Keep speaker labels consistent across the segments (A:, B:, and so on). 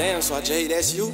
A: Damn, so Jay, that's you?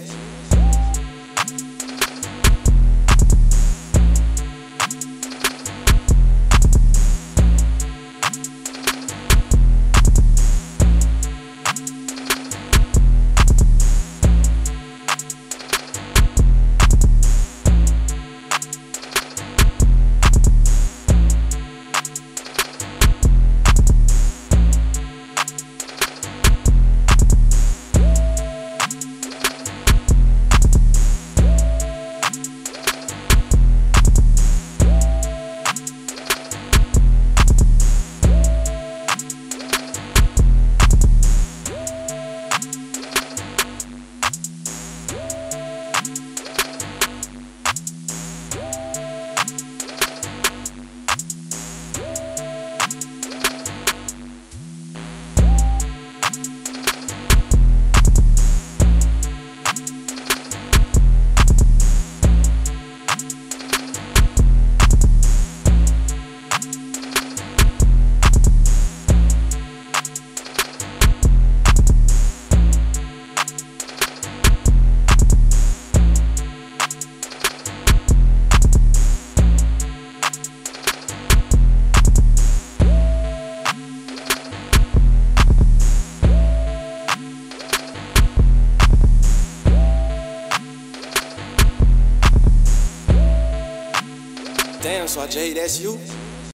A: Damn, so Jay, that's you?